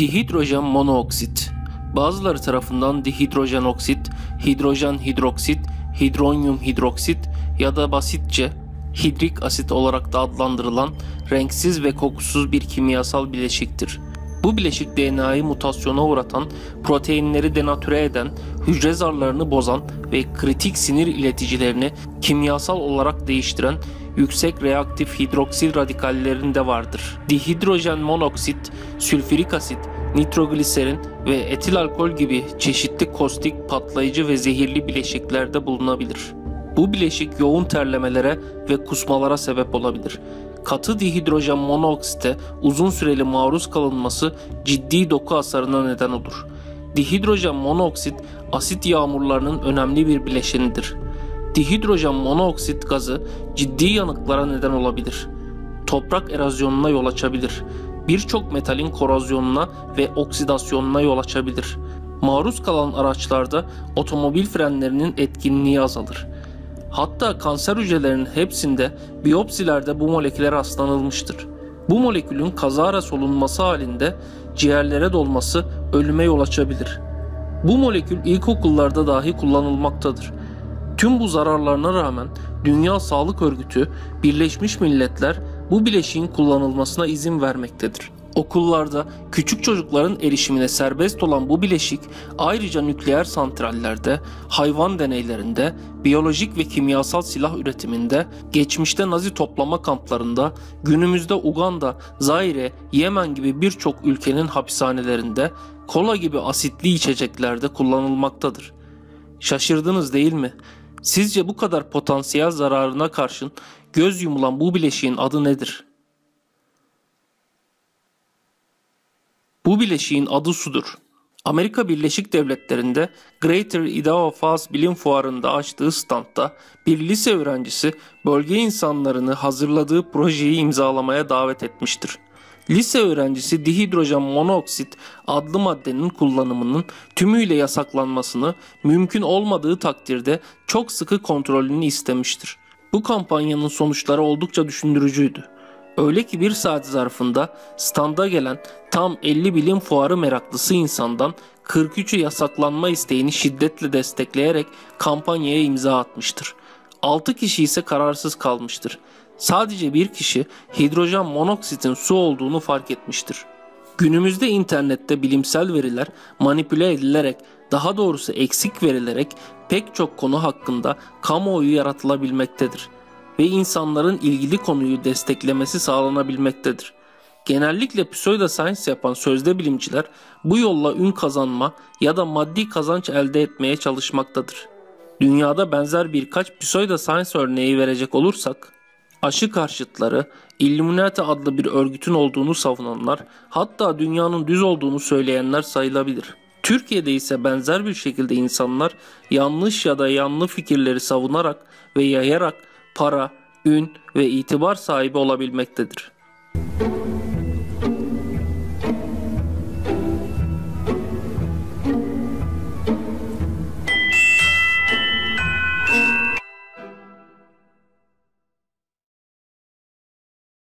Dihidrojen monooksit Bazıları tarafından dihidrojen oksit, hidrojen hidroksit, hidronyum hidroksit ya da basitçe hidrik asit olarak da adlandırılan renksiz ve kokusuz bir kimyasal bileşiktir. Bu bileşik DNA'yı mutasyona uğratan, proteinleri denatüre eden, hücre zarlarını bozan ve kritik sinir ileticilerini kimyasal olarak değiştiren yüksek reaktif hidroksil radikallerinde vardır. Dihidrojen monoksit, sülfürik asit, nitrogliserin ve etil alkol gibi çeşitli kostik, patlayıcı ve zehirli bileşiklerde bulunabilir. Bu bileşik yoğun terlemelere ve kusmalara sebep olabilir. Katı dihidrojen monoksite uzun süreli maruz kalınması ciddi doku hasarına neden olur. Dihidrojen monoksit asit yağmurlarının önemli bir bileşenidir. Dihidrojen monoksit gazı ciddi yanıklara neden olabilir. Toprak erozyonuna yol açabilir. Birçok metalin korozyonuna ve oksidasyonuna yol açabilir. Maruz kalan araçlarda otomobil frenlerinin etkinliği azalır. Hatta kanser hücrelerinin hepsinde biyopsilerde bu moleküle rastlanılmıştır. Bu molekülün kazara solunması halinde ciğerlere dolması ölüme yol açabilir. Bu molekül ilkokullarda dahi kullanılmaktadır. Tüm bu zararlarına rağmen Dünya Sağlık Örgütü, Birleşmiş Milletler bu bileşiğin kullanılmasına izin vermektedir. Okullarda küçük çocukların erişimine serbest olan bu bileşik ayrıca nükleer santrallerde, hayvan deneylerinde, biyolojik ve kimyasal silah üretiminde, geçmişte Nazi toplama kamplarında, günümüzde Uganda, Zaire, Yemen gibi birçok ülkenin hapishanelerinde, kola gibi asitli içeceklerde kullanılmaktadır. Şaşırdınız değil mi? Sizce bu kadar potansiyel zararına karşın göz yumulan bu bileşiğin adı nedir? Bu bileşiğin adı sudur. Amerika Birleşik Devletleri'nde Greater Idaho Falls Bilim Fuarı'nda açtığı standta bir lise öğrencisi bölge insanlarını hazırladığı projeyi imzalamaya davet etmiştir. Lise öğrencisi dihidrojen monoksit adlı maddenin kullanımının tümüyle yasaklanmasını mümkün olmadığı takdirde çok sıkı kontrolünü istemiştir. Bu kampanyanın sonuçları oldukça düşündürücüydü. Öyle ki bir saat zarfında standa gelen tam 50 bilim fuarı meraklısı insandan 43'ü yasaklanma isteğini şiddetle destekleyerek kampanyaya imza atmıştır. 6 kişi ise kararsız kalmıştır. Sadece bir kişi hidrojen monoksitin su olduğunu fark etmiştir. Günümüzde internette bilimsel veriler manipüle edilerek, daha doğrusu eksik verilerek pek çok konu hakkında kamuoyu yaratılabilmektedir ve insanların ilgili konuyu desteklemesi sağlanabilmektedir. Genellikle pseudoscience yapan sözde bilimciler bu yolla ün kazanma ya da maddi kazanç elde etmeye çalışmaktadır. Dünyada benzer birkaç pseudoscience örneği verecek olursak, aşı karşıtları, Illuminati adlı bir örgütün olduğunu savunanlar, hatta dünyanın düz olduğunu söyleyenler sayılabilir. Türkiye'de ise benzer bir şekilde insanlar yanlış ya da yanlı fikirleri savunarak ve yayarak para, ün ve itibar sahibi olabilmektedir.